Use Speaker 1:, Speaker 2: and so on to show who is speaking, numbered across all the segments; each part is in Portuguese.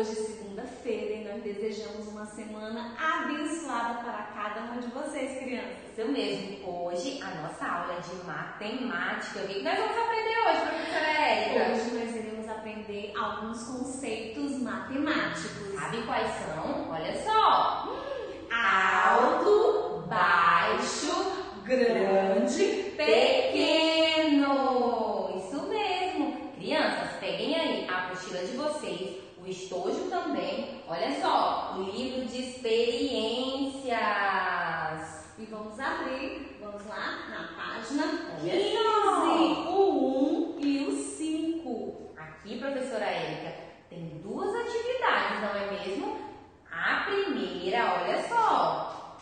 Speaker 1: hoje, segunda-feira, e nós desejamos uma semana abençoada para cada uma de vocês, crianças.
Speaker 2: Isso mesmo. Hoje, a nossa aula de matemática. O que nós vamos aprender hoje, professora Érica?
Speaker 1: Hoje nós iremos aprender alguns conceitos matemáticos.
Speaker 2: Sabe quais são? Olha só. Alto, baixo, grande, pequeno. Isso mesmo. Crianças, peguem aí a apostila de vocês, estojo também. Olha só, o livro de experiências.
Speaker 1: E vamos abrir, vamos lá, na página
Speaker 2: Olha
Speaker 1: 15,
Speaker 2: só.
Speaker 1: o 1 e o 5.
Speaker 2: Aqui, professora Érica, tem duas atividades, não é mesmo? A primeira, olha só.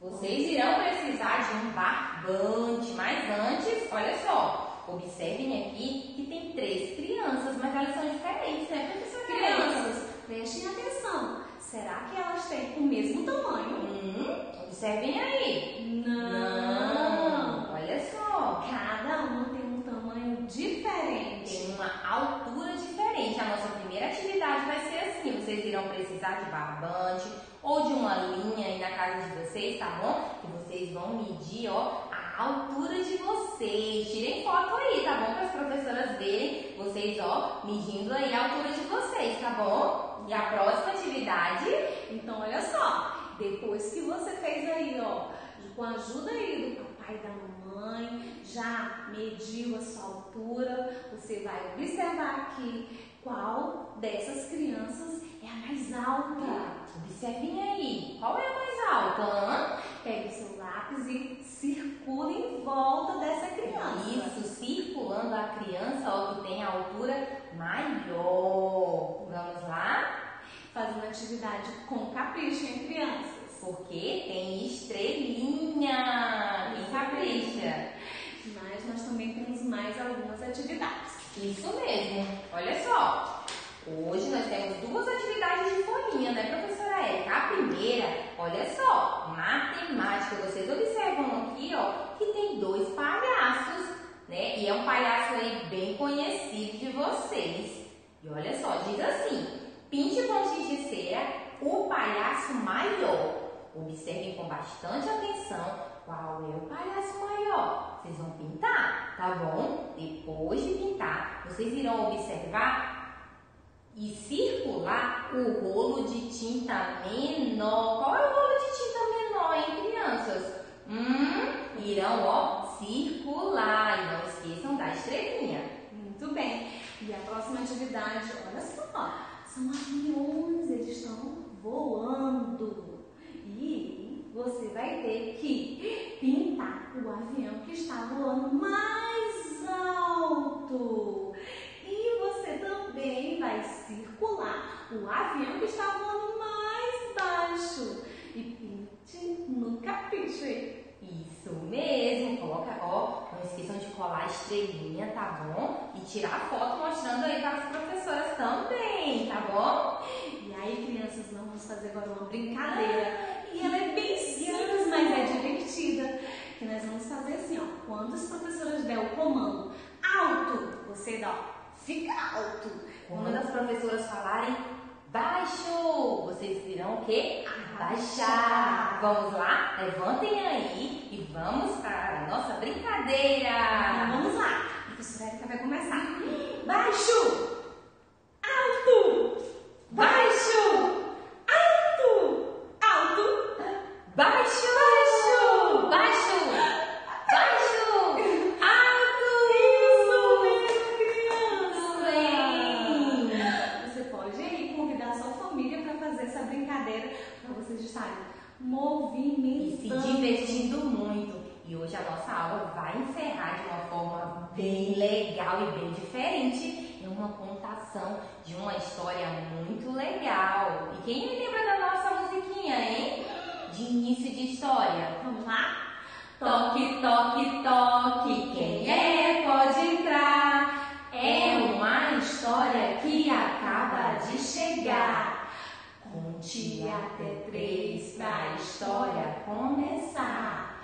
Speaker 2: Vocês irão precisar de um barbante, mas antes, olha só. Observem aqui que tem três crianças, mas elas são diferentes, né, professora Érica?
Speaker 1: Crianças, prestem atenção. Será que elas têm o mesmo tamanho?
Speaker 2: Hum, observem aí.
Speaker 1: Não.
Speaker 2: Olha só.
Speaker 1: Cada uma tem um tamanho diferente.
Speaker 2: Tem uma altura diferente. A nossa primeira atividade vai ser assim: vocês irão precisar de barbante ou de uma linha aí na casa de vocês, tá bom? Que vocês vão medir, ó, a altura de vocês. Tirem foto aí, tá bom? Para as professoras verem vocês, ó, medindo aí a altura de vocês, tá bom? E a próxima
Speaker 1: olha só. Depois que você fez aí, ó, com a ajuda aí do papai e da mamãe, já mediu a sua altura, você vai observar aqui qual dessas crianças é a mais alta.
Speaker 2: Observem aí, qual é a mais alta? hã?
Speaker 1: Pegue o seu lápis e circule em volta dessa criança.
Speaker 2: Isso, circulando a criança, ó, que tem a altura maior. Vamos lá?
Speaker 1: Faz uma atividade com capricho, hein, crianças?
Speaker 2: Porque tem estrelinha. Quem capricha?
Speaker 1: Mas nós também temos mais algumas atividades.
Speaker 2: Isso mesmo. Olha só. Hoje nós temos duas atividades de folhinha, né, professora Érica? A primeira, olha só, matemática. Vocês observam aqui, ó, que tem dois palhaços, né? E é um palhaço aí bem conhecido de vocês. E olha só, diz assim: pinte giz de cera o palhaço maior. Observem com bastante atenção qual é o palhaço maior. Vocês vão pintar, tá bom? Depois de pintar, vocês irão observar e circular o rolo de tinta menor. Qual é o rolo de tinta menor, hein, crianças? Hum, irão, ó, circular. E não esqueçam da estrelinha.
Speaker 1: Muito bem. E a próxima atividade, olha só, são aviões, eles estão voando. E você vai ter que pintar o avião que está voando mais alto. E você também vai circular o avião que está voando mais baixo. E pinte no capricho?
Speaker 2: Isso mesmo, coloca, ó, não esqueçam de colar a estrelinha, tá bom? E tirar a foto mostrando aí para as professoras também, tá bom?
Speaker 1: E aí, crianças, nós vamos fazer agora uma brincadeira. E ela é bem simples, mas é divertida. Que nós vamos fazer assim, ó. Quando as professoras der o comando alto, você dá, ó, fica alto.
Speaker 2: Quando as professoras falarem baixo, vocês irão o quê? Abaixar. Vamos lá? Levantem aí e vamos para a nossa brincadeira.
Speaker 1: Então, vamos lá. A professora Erika vai começar. Baixo, alto, baixo, alto, alto,
Speaker 2: Baixo! Baixo! Baixo! Baixo!
Speaker 1: Isso
Speaker 2: Alto!
Speaker 1: mesmo,
Speaker 2: Tudo
Speaker 1: criança.
Speaker 2: bem?
Speaker 1: Você pode aí convidar sua família para fazer essa brincadeira, para vocês estarem movimentando.
Speaker 2: E se divertindo muito. E hoje a nossa aula vai encerrar de uma forma bem legal e bem diferente. É de uma história muito legal. E quem lembra da nossa musiquinha, hein? De início de história.
Speaker 1: Vamos lá?
Speaker 2: Toque, toque, toque, quem é pode entrar. É uma história que acaba de chegar. Conte até três pra história começar.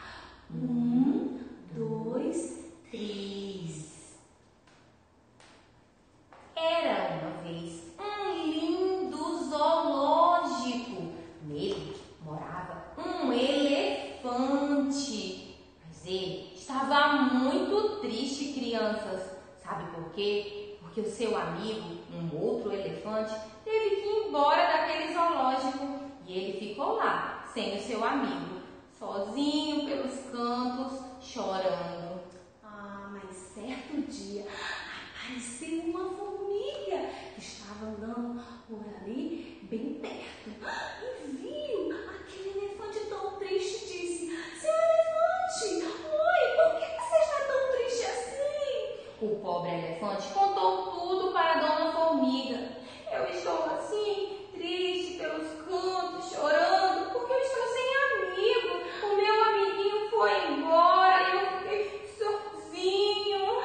Speaker 1: Um, dois,
Speaker 2: Três. Era uma vez um lindo estava muito triste, crianças. Sabe por quê? Porque o seu amigo, um outro elefante, teve que ir embora daquele zoológico e ele ficou lá, sem o seu amigo, sozinho pelos cantos, chorando.
Speaker 1: Ah, mas certo dia apareceu uma formiga que estava andando por ali, bem perto, e viu aquele elefante tão triste e disse: Seu elefante, oi, por que você está tão triste assim?
Speaker 2: O pobre elefante contou tudo para a dona formiga. Eu estou assim, triste pelos cantos, chorando, porque eu estou sem amigo. O meu amiguinho foi embora e eu fiquei sozinho.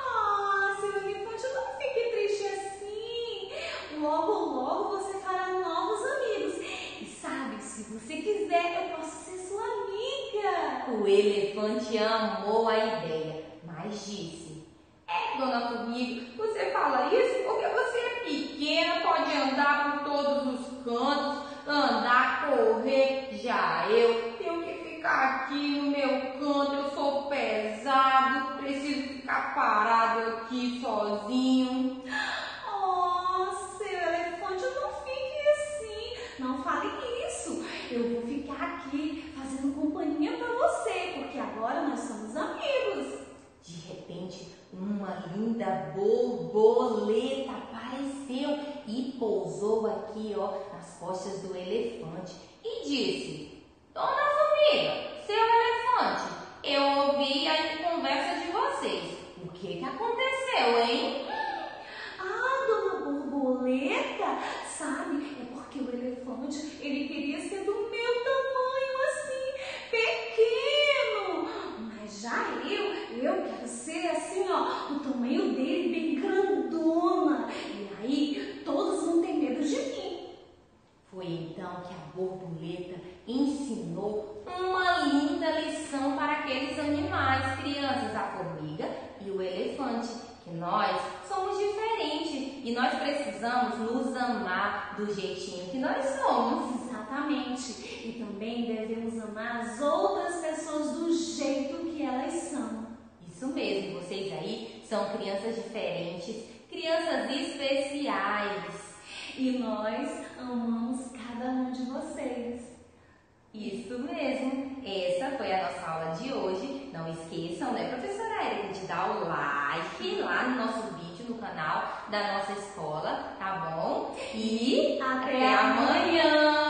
Speaker 1: Ah, seu elefante, não fique triste assim. Logo, logo você fará novos amigos. E sabe, se você quiser, eu posso ser sua amiga.
Speaker 2: O elefante amou a ideia, mas disse: É, dona Formiga, você fala isso porque você é pequena, pode andar por todos os cantos, andar, correr. Já eu tenho que ficar aqui no meu canto, eu sou pesado, preciso ficar parado aqui sozinho.
Speaker 1: Oh, seu elefante, não fique assim. Não fale isso. Eu vou ficar aqui fazendo companhia para você, porque agora nós somos amigos.
Speaker 2: De repente, uma borboleta apareceu e pousou aqui, ó, nas costas do elefante e disse: Dona Formiga, seu elefante, eu ouvi a conversa de vocês. O que que aconteceu, hein?
Speaker 1: Ah, dona borboleta, sabe? É porque o elefante, ele queria ser do meu tamanho assim, pequeno. Mas já eu, eu quero ser assim, ó, o tamanho dele bem grandona. E aí todos vão ter medo de mim.
Speaker 2: Foi então que a borboleta ensinou uma linda lição para aqueles animais, crianças, a formiga e o elefante, que nós somos diferentes e nós precisamos nos amar do jeitinho que nós somos.
Speaker 1: Exatamente. E também devemos amar as outras pessoas do jeito que elas são.
Speaker 2: Isso mesmo, vocês aí são crianças diferentes, crianças especiais.
Speaker 1: E nós amamos cada um de vocês.
Speaker 2: Isso mesmo. Essa foi a nossa aula de hoje. Não esqueçam, né, professora Érica, de dar o like lá no nosso vídeo no canal da nossa escola, tá bom? E
Speaker 1: Até
Speaker 2: até amanhã.